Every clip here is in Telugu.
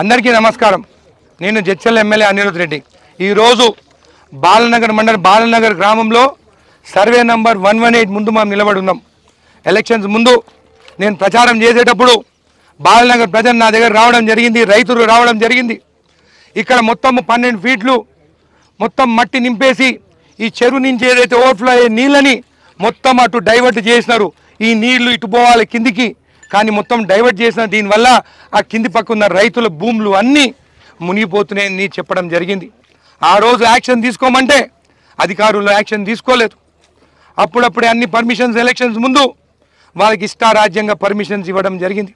అందరికీ నమస్కారం. నేను జడ్చల్ ఎమ్మెల్యే అనిరుద్ రెడ్డి. ఈరోజు బాలనగర్ మండలం బాలనగర్ గ్రామంలో survey number one one eight ముందు మనం నిలబడి ఉన్నాం ఎలక్షన్స్ ముందు నేను ప్రచారం చేసేటప్పుడు బాలనగర్ ప్రజలు నా దగ్గర రావడం జరిగింది రైతులు రావడం జరిగింది. ఇక్కడ మొత్తం పన్నెండు ఫీట్లు మొత్తం మట్టి నింపేసి ఈ చెరువు నుంచి ఏదైతే ఓవర్ఫ్లో అయ్యే నీళ్ళని మొత్తం అటు డైవర్ట్ చేసినారు. ఈ నీళ్ళు ఇటు పోవాలి కిందికి. కానీ మొత్తం డైవర్ట్ చేసిన దీనివల్ల ఆ కింది పక్క ఉన్న రైతుల భూములు అన్నీ మునిగిపోతున్నాయని చెప్పడం జరిగింది. ఆ రోజు యాక్షన్ తీసుకోమంటే అధికారులు యాక్షన్ తీసుకోలేదు. అప్పుడప్పుడే అన్ని పర్మిషన్స్ ఎలక్షన్స్ ముందు వాళ్ళకి ఇష్టారాజ్యంగా పర్మిషన్స్ ఇవ్వడం జరిగింది.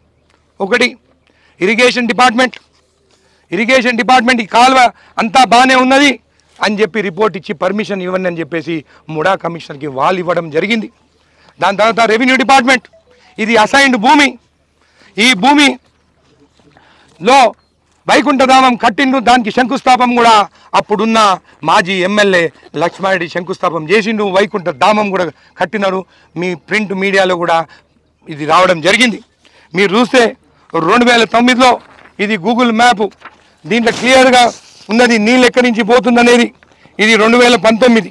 ఒకటి ఇరిగేషన్ డిపార్ట్మెంట్. ఇరిగేషన్ డిపార్ట్మెంట్ ఈ కాలువ అంతా బాగానే ఉన్నది అని చెప్పి రిపోర్ట్ ఇచ్చి పర్మిషన్ ఇవ్వండి అని చెప్పేసి ముడా కమిషనర్కి వాళ్ళు ఇవ్వడం జరిగింది. దాని తర్వాత రెవెన్యూ డిపార్ట్మెంట్. ఇది అసైన్డ్ భూమి. ఈ భూమిలో వైకుంఠధామం కట్టిండు దానికి శంకుస్థాపం కూడా అప్పుడున్న మాజీ ఎమ్మెల్యే లక్ష్మారెడ్డి శంకుస్థాపం చేసిండు వైకుంఠ ధామం కూడా కట్టినారు. మీ ప్రింట్ మీడియాలో కూడా ఇది రావడం జరిగింది. మీరు చూస్తే రెండు వేల తొమ్మిదిలో ఇది గూగుల్ మ్యాప్. దీంట్లో క్లియర్గా ఉన్నది నీళ్ళు ఎక్కడి నుంచి పోతుందనేది. ఇది రెండు వేల పంతొమ్మిది.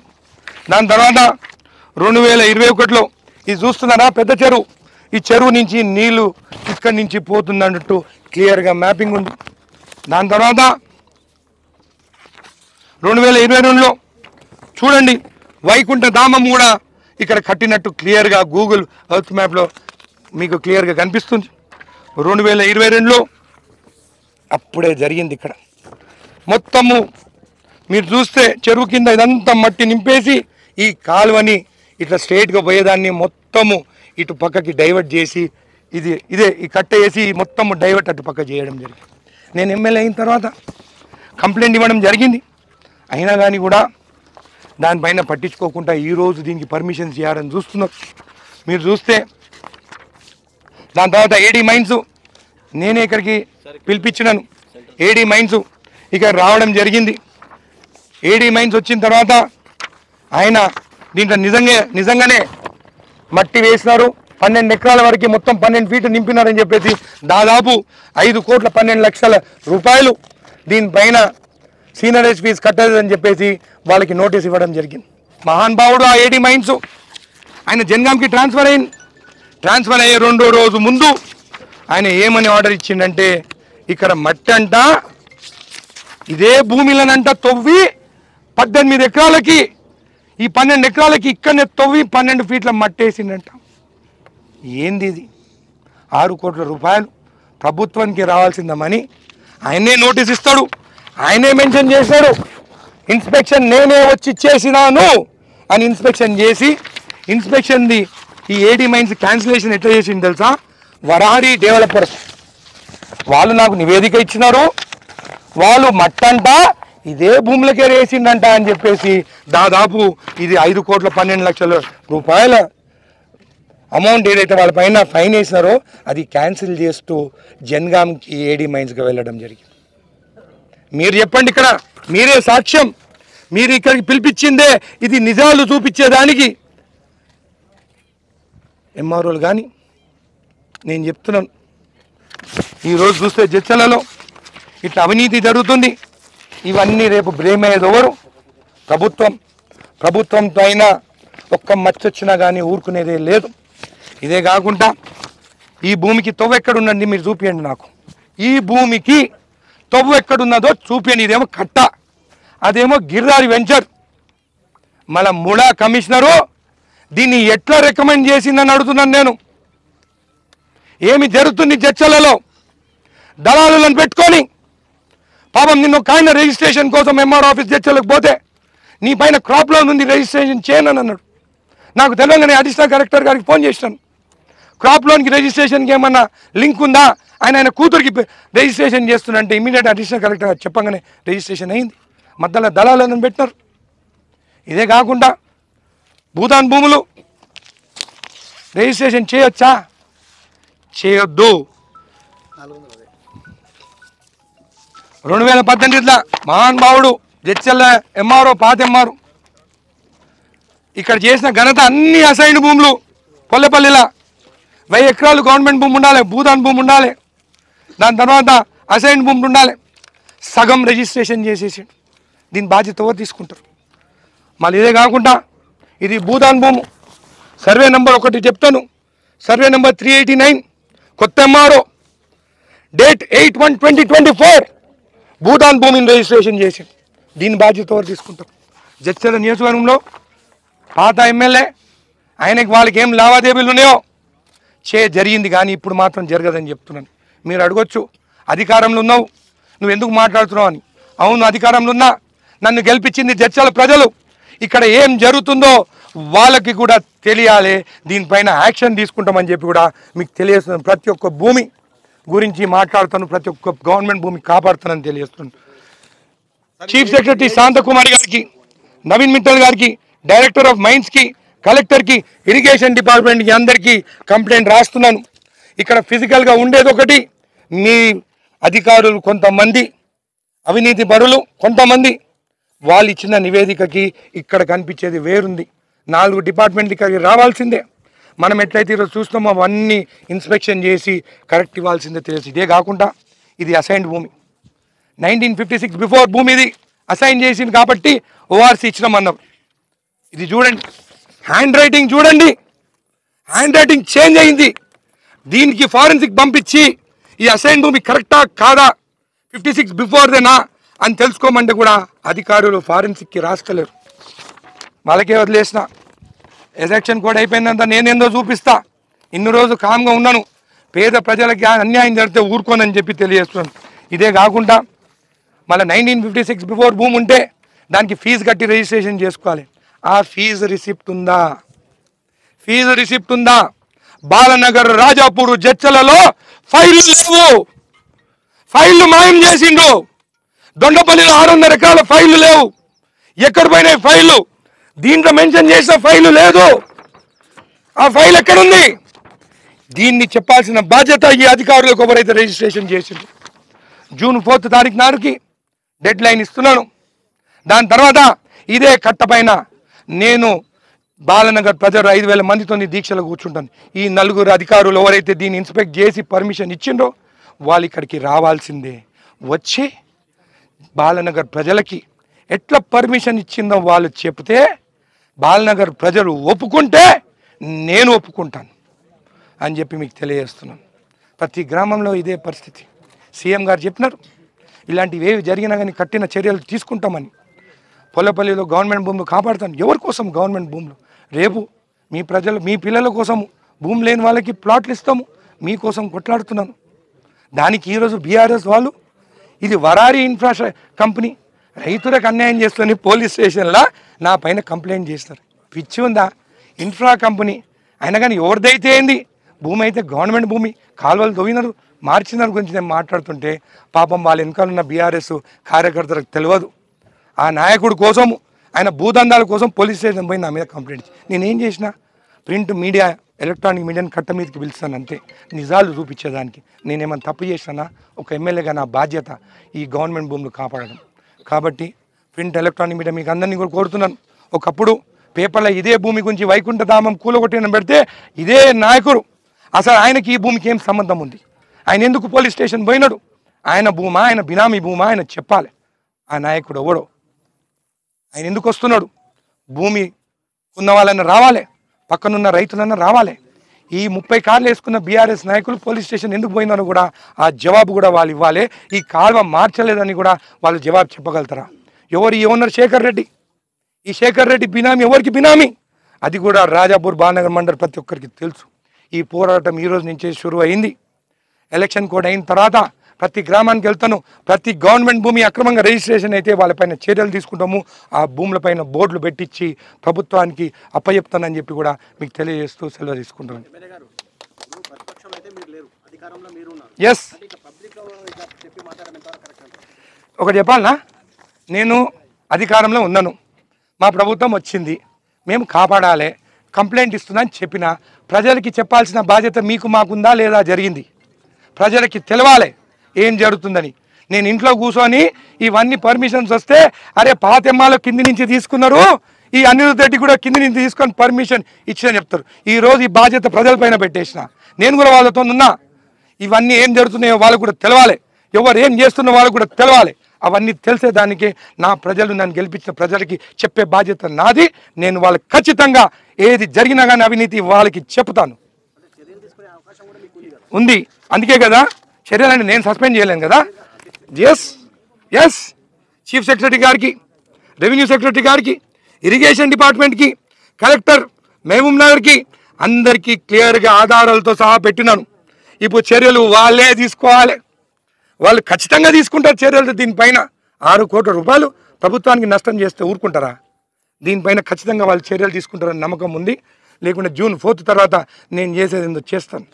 దాని తర్వాత రెండు వేల ఇరవై ఒకటిలో ఇది చూస్తున్నారా పెద్ద చెరువు? ఈ చెరువు నుంచి నీళ్ళు ఇక్కడి నుంచి పోతుందన్నట్టు క్లియర్గా మ్యాపింగ్ ఉంది. దాని తర్వాత రెండు వేల ఇరవై రెండులో చూడండి వైకుంఠ ధామం కూడా ఇక్కడ కట్టినట్టు క్లియర్గా గూగుల్ ఎర్త్ మ్యాప్లో మీకు క్లియర్గా కనిపిస్తుంది. రెండు వేల ఇరవై రెండులో అప్పుడే జరిగింది ఇక్కడ. మొత్తము మీరు చూస్తే చెరువు కింద ఇదంతా మట్టి నింపేసి ఈ కాలువని ఇట్లా స్ట్రేట్గా పోయేదాన్ని మొత్తము ఇటు పక్కకి డైవర్ట్ చేసి ఇది ఇదే ఈ కట్ట వేసి మొత్తం డైవర్ట్ అటు పక్క చేయడం జరిగింది. నేను ఎమ్మెల్యే అయిన తర్వాత కంప్లైంట్ ఇవ్వడం జరిగింది. అయినా కానీ కూడా దానిపైన పట్టించుకోకుండా ఈరోజు దీనికి పర్మిషన్స్ ఇవ్వాలని చూస్తున్నారు మీరు చూస్తే దాని తర్వాత ఏడీ మైన్స్ నేనే ఇక్కడికి పిలిపించినాను. ఏడీ మైన్స్ ఇక్కడ రావడం జరిగింది. ఏడీ మైన్స్ వచ్చిన తర్వాత ఆయన దీంట్లో నిజంగా నిజంగానే మట్టి వేసినారు. పన్నెండు ఎకరాల వరకు మొత్తం పన్నెండు ఫీట్లు నింపినారని చెప్పేసి దాదాపు ఐదు కోట్ల పన్నెండు లక్షల రూపాయలు దీనిపైన సీనరేజ్ ఫీజు కట్టలేదని చెప్పేసి వాళ్ళకి నోటీస్ ఇవ్వడం జరిగింది. మహాన్ భావుడు ఆ ఏడీ మైన్స్. ఆయన జన్గాంకి ట్రాన్స్ఫర్ అయింది. ట్రాన్స్ఫర్ అయ్యే రెండో రోజు ముందు ఆయన ఏమని ఆర్డర్ ఇచ్చిండంటే ఇక్కడ మట్టి అంట ఇదే భూమిలనంట తవ్వి పద్దెనిమిది ఎకరాలకి ఈ పన్నెండు ఎకరాలకి ఇక్కడనే తవ్వి పన్నెండు ఫీట్ల మట్టేసిండంట ఏంది ఇది? ఆరు కోట్ల రూపాయలు ప్రభుత్వానికి రావాల్సిందమని ఆయనే నోటీస్ ఇస్తాడు. ఆయనే మెన్షన్ చేశాడు ఇన్స్పెక్షన్ నేనే వచ్చి చేసినాను అని ఇన్స్పెక్షన్ చేసి ఇన్స్పెక్షన్ది ఈ ఏడీ మైన్స్ క్యాన్సిలేషన్ ఎట్లా చేసింది తెలుసా? వరారి డెవలపర్స్ వాళ్ళు నాకు నివేదిక ఇచ్చినారు. వాళ్ళు మట్టంట ఇదే భూములకే వేసిండంట అని చెప్పేసి దాదాపు ఇది ఐదు కోట్ల పన్నెండు లక్షల రూపాయల అమౌంట్ ఏదైతే వాళ్ళ పైన ఫైన్ వేసినారో అది క్యాన్సిల్ చేస్తూ జన్గామ్కి ఏడీ మైన్స్గా వెళ్ళడం జరిగింది. మీరు చెప్పండి ఇక్కడ మీరే సాక్ష్యం. మీరు ఇక్కడికి పిలిపించిందే ఇది నిజాలు చూపించేదానికి. ఎంఆర్ఓలు కానీ నేను చెప్తున్నాను. ఈరోజు చూస్తే జడ్చలలో ఇట్లా అవినీతి జరుగుతుంది. ఇవన్నీ రేపు బ్లేమ్ అయ్యేది ఎవరు ప్రభుత్వం. ప్రభుత్వంతో అయినా ఒక్క మచ్చ వచ్చినా కానీ ఊరుకునేదే లేదు. ఇదే కాకుండా ఈ భూమికి తవ్వు ఎక్కడున్నది మీరు చూపియండి నాకు. ఈ భూమికి తవ్వు ఎక్కడున్నదో చూపియండి. ఇదేమో కట్ట. అదేమో గిర్రారి వెంచర్. మన ముడా కమిషనరు దీన్ని ఎట్లా రికమెండ్ చేసిందని అడుగుతున్నాను నేను. ఏమి జరుగుతుంది చర్చలలో దళాలను పెట్టుకొని పాపం నిన్న ఒక ఆయన రిజిస్ట్రేషన్ కోసం ఎంఆర్ ఆఫీస్ చర్చలకు పోతే నీ పైన క్రాప్ లోన్ ఉంది రిజిస్ట్రేషన్ చేయనని అన్నాడు. నాకు తెలియగానే అడిషనల్ కలెక్టర్ గారికి ఫోన్ చేసినాను క్రాప్ లోన్కి రిజిస్ట్రేషన్కి ఏమన్నా లింక్ ఉందా? ఆయన ఆయన కూతురికి రిజిస్ట్రేషన్ చేస్తున్నంటే ఇమీడియట్ అడిషనల్ కలెక్టర్ గారు చెప్పగానే రిజిస్ట్రేషన్ అయింది. మధ్యలో దళాలను పెట్టినారు? ఇదే కాకుండా భూతాన్ భూములు రిజిస్ట్రేషన్ చేయొచ్చా? చేయొద్దు. రెండు వేల పద్దెనిమిదిలో మహానుభావుడు జడ్చల్ల ఎంఆర్ఓ పాత ఎంఆర్ఓ. ఇక్కడ చేసిన ఘనత అన్ని అసైన్ భూములు కొల్లపల్లిలా వెయ్యి ఎకరాలు గవర్నమెంట్ భూమి ఉండాలి భూదాన్ భూమి ఉండాలి. దాని తర్వాత అసైన్ భూములు ఉండాలి. సగం రిజిస్ట్రేషన్ చేసేసి దీని బాధ్యత ఎవరు తీసుకుంటారు? మళ్ళీ ఇదే కాకుండా ఇది భూదాన్ భూము. సర్వే నెంబర్ ఒకటి చెప్తాను. Survey number three eighty nine కొత్త MRO. Date eight one twenty twenty four. Bhutan భూమిని రిజిస్ట్రేషన్ చేసింది దీని బాధ్యత ఎవరు తీసుకుంటాం జడ్చల నియోజకవర్గంలో పాత ఎమ్మెల్యే ఆయనకి వాళ్ళకి ఏం లావాదేవీలు ఉన్నాయో చే జరిగింది కానీ ఇప్పుడు మాత్రం జరగదని చెప్తున్నాను. మీరు అడగొచ్చు. అధికారంలో ఉన్నావు. నువ్వు ఎందుకు మాట్లాడుతున్నావు అని. అవును అధికారంలో ఉన్నా. నన్ను గెలిపించింది జడ్చల ప్రజలు. ఇక్కడ ఏం జరుగుతుందో వాళ్ళకి కూడా తెలియాలి. దీనిపైన యాక్షన్ తీసుకుంటామని చెప్పి కూడా మీకు తెలియజేస్తున్నాను. ప్రతి ఒక్క భూమి గురించి మాట్లాడుతాను ప్రతి ఒక్క గవర్నమెంట్ భూమి కాపాడుతానని తెలియజేస్తున్నాను. చీఫ్ సెక్రటరీ శాంతకుమారి గారికి నవీన్ మిట్టల్ గారికి డైరెక్టర్ ఆఫ్ మైన్స్కి కలెక్టర్కి ఇరిగేషన్ డిపార్ట్మెంట్కి అందరికీ కంప్లైంట్ రాస్తున్నాను. ఇక్కడ ఫిజికల్గా ఉండేది ఒకటి మీ అధికారులు కొంతమంది అవినీతి పరులు కొంతమంది వాళ్ళు ఇచ్చిన నివేదికకి ఇక్కడ కనిపించేది వేరుంది. నాలుగు డిపార్ట్మెంట్ ఇక్కడికి రావాల్సిందే. మనం ఎట్లయితే ఈరోజు చూస్తున్నామో అవన్నీ ఇన్స్పెక్షన్ చేసి కరెక్ట్ ఇవ్వాల్సిందే తెలుసు. ఇదే కాకుండా ఇది అసైన్డ్ భూమి. నైన్టీన్ ఫిఫ్టీ సిక్స్ బిఫోర్ భూమి ఇది అసైన్ చేసింది కాబట్టి ఓఆర్సీ ఇచ్చినామన్నారు ఇది చూడండి. హ్యాండ్ రైటింగ్ చూడండి. హ్యాండ్ రైటింగ్ చేంజ్ అయింది. దీనికి ఫారెన్సిక్ పంపించి ఈ అసైన్ భూమి కరెక్టా కాదా? ఫిఫ్టీ సిక్స్ బిఫోర్దేనా అని తెలుసుకోమంటే కూడా అధికారులు ఫారెన్సిక్కి రాసుకోలేరు వాళ్ళకే వదిలేసిన. ఎలక్షన్ కూడా అయిపోయిందంత నేనేందో చూపిస్తా. ఇన్ని రోజు కామ్గా ఉన్నాను. పేద ప్రజలకి అన్యాయం జరిగితే ఊరుకోనని చెప్పి తెలియజేస్తున్నాను. ఇదే కాకుండా మళ్ళీ నైన్టీన్ ఫిఫ్టీ సిక్స్ బిఫోర్ భూమి ఉంటే దానికి ఫీజు కట్టి రిజిస్ట్రేషన్ చేసుకోవాలి. ఆ ఫీజు రిసిప్ట్ ఉందా? ఫీజు రిసిప్ట్ ఉందా? బాలనగర్ రాజాపూర్ జడ్చలలో ఫైళ్ళు లేవు. ఫైళ్ళు మాయం చేసిండు. దొండపల్లిలో ఆరు వందల రకాల ఫైళ్ళు లేవు. ఎక్కడ పోయినాయి ఫైళ్ళు దీంట్లో మెన్షన్ చేసిన ఫైలు లేదు. ఆ ఫైల్ ఎక్కడుంది? దీన్ని చెప్పాల్సిన బాధ్యత ఈ అధికారులకు ఎవరైతే రిజిస్ట్రేషన్ చేసింది జూన్ ఫోర్త్ తారీఖు నాడుకి డెడ్ లైన్ ఇస్తున్నాను. దాని తర్వాత ఇదే కట్టపైన నేను బాలనగర్ ప్రజలు ఐదు వేల మందితో దీక్షలో కూర్చుంటాను. ఈ నలుగురు అధికారులు ఎవరైతే దీన్ని ఇన్స్పెక్ట్ చేసి పర్మిషన్ ఇచ్చిండ్రో వాళ్ళు ఇక్కడికి రావాల్సిందే. వచ్చి బాలనగర్ ప్రజలకి ఎట్లా పర్మిషన్ ఇచ్చిందో వాళ్ళు చెప్తే బాలనగర్ ప్రజలు ఒప్పుకుంటే నేను ఒప్పుకుంటాను అని చెప్పి మీకు తెలియజేస్తున్నాను. ప్రతి గ్రామంలో ఇదే పరిస్థితి. సీఎం గారు చెప్పినారు ఇలాంటివి ఏవి జరిగినా కానీ కఠిన చర్యలు తీసుకుంటామని. పొల్లపల్లిలో గవర్నమెంట్ భూములు కాపాడుతాను. ఎవరి కోసం గవర్నమెంట్ భూములు? రేపు మీ ప్రజలు మీ పిల్లల కోసం భూమి లేని వాళ్ళకి ప్లాట్లు ఇస్తాము మీకోసం కొట్లాడుతున్నాను. దానికి ఈరోజు బీఆర్ఎస్ వాళ్ళు ఇది వరారి ఇన్ఫ్రాస్ట్ర కంపెనీ రైతులకు అన్యాయం చేస్తుంది పోలీస్ స్టేషన్లో నా పైన కంప్లైంట్ చేస్తారు. పిచ్చి ఉందా? Infra company. అయినా కానీ ఎవరిదైతే ఏంది? భూమి అయితే గవర్నమెంట్ భూమి. కాలువలు తవ్వినారు. మార్చినారు గురించి నేను మాట్లాడుతుంటే పాపం వాళ్ళ వెనకాలన్న బీఆర్ఎస్ కార్యకర్తలకు తెలియదు. ఆ నాయకుడి కోసము ఆయన భూదందాల కోసం పోలీస్ స్టేషన్ పోయి నా మీద కంప్లైంట్ ఇచ్చి నేనేం చేసిన? ప్రింట్ మీడియా ఎలక్ట్రానిక్ మీడియాని కట్ట మీదకి పిలుస్తాను అంతే. నిజాలు చూపించేదానికి. నేనేమైనా తప్పు చేసినా ఒక ఎమ్మెల్యేగా నా బాధ్యత ఈ గవర్నమెంట్ భూములు కాపాడడం. కాబట్టి ప్రింట్ ఎలక్ట్రానిక్ మీడియా మీకు అందరినీ కూడా కోరుతున్నాను. ఒకప్పుడు పేపర్లో ఇదే భూమి గురించి వైకుంఠధామం కూలగొట్టిన పెడితే ఇదే నాయకుడు. అసలు ఆయనకి ఈ భూమికి ఏం సంబంధం ఉంది? ఆయన ఎందుకు పోలీస్ స్టేషన్ పోయినాడు? ఆయన భూమా ఆయన బినామీ భూమా ఆయన చెప్పాలి. ఆ నాయకుడు ఎవడో? ఆయన ఎందుకు వస్తున్నాడు? భూమి ఉన్న వాళ్ళైనా రావాలి పక్కనున్న రైతులన్నా రావాలి. ఈ ముప్పై కార్లు వేసుకున్న బీఆర్ఎస్ నాయకులు పోలీస్ స్టేషన్ ఎందుకు పోయిందని కూడా ఆ జవాబు కూడా వాళ్ళు ఇవ్వాలి. ఈ కాల్వ మార్చలేదని కూడా వాళ్ళు జవాబు చెప్పగలుగుతారా? ఎవరు ఈ ఓనర్ శేఖర్ రెడ్డి? ఈ శేఖర్ రెడ్డి బినామీ ఎవరికి బినామీ? అది కూడా రాజాపూర్ బాలనగర్ మండల్ ప్రతి ఒక్కరికి తెలుసు. ఈ పోరాటం ఈరోజు నుంచే షురు అయింది ఎలక్షన్ కోడ్ అయిన తర్వాత ప్రతి గ్రామానికి వెళ్తాను. ప్రతి గవర్నమెంట్ భూమి అక్రమంగా రిజిస్ట్రేషన్ అయితే వాళ్ళపైన చర్యలు తీసుకుంటాము. ఆ భూములపైన బోర్డులు పెట్టించి ప్రభుత్వానికి అప్పచెప్తానని చెప్పి కూడా మీకు తెలియజేస్తూ సెలవు తీసుకుంటాను ఎస్ ఒకటి చెప్పాలనా? నేను అధికారంలో ఉన్నాను. మా ప్రభుత్వం వచ్చింది. మేము కాపాడాలి. కంప్లైంట్ ఇస్తున్నా అని చెప్పిన ప్రజలకి చెప్పాల్సిన బాధ్యత మీకు మాకుందా లేదా జరిగింది. ప్రజలకి తెలవాలి. ఏం జరుగుతుందని. నేను ఇంట్లో కూర్చొని ఇవన్నీ పర్మిషన్స్ వస్తే అరే పాతెమ్మాలో కింది నుంచి తీసుకున్నారు ఈ అనిరుద్ధ రెడ్డి కూడా కింది నుంచి తీసుకొని పర్మిషన్ ఇచ్చిన చెప్తారు. ఈ రోజు ఈ బాధ్యత ప్రజలపైన పెట్టేసిన. నేను కూడా వాళ్ళతో ఉన్నా. ఇవన్నీ ఏం జరుగుతున్నాయో వాళ్ళకు కూడా తెలవాలి. ఎవరు ఏం చేస్తున్న వాళ్ళకు కూడా తెలవాలి. అవన్నీ తెలిసేదానికి నా ప్రజలు నన్ను గెలిపించిన ప్రజలకి చెప్పే బాధ్యత నాది. నేను వాళ్ళకి ఖచ్చితంగా ఏది జరిగినా కానీ అవినీతి వాళ్ళకి చెప్తాను. ఉంది. అందుకే కదా? చర్యలని నేను సస్పెండ్ చేయలేను కదా? ఎస్ ఎస్ చీఫ్ సెక్రటరీ గారికి రెవెన్యూ సెక్రటరీ గారికి ఇరిగేషన్ డిపార్ట్మెంట్కి కలెక్టర్ మహబూబ్ నగర్కి అందరికీ క్లియర్గా ఆధారాలతో సహా పెట్టినాను. ఇప్పుడు చర్యలు వాళ్ళే తీసుకోవాలి. వాళ్ళు ఖచ్చితంగా తీసుకుంటారు చర్యలు. దీనిపైన ఆరు కోట్ల రూపాయలు ప్రభుత్వానికి నష్టం చేస్తే ఊరుకుంటారా? దీనిపైన ఖచ్చితంగా వాళ్ళు చర్యలు తీసుకుంటారని నమ్మకం ఉంది. లేకుంటే జూన్ ఫోర్త్ తర్వాత నేను చేసేది చేస్తాను.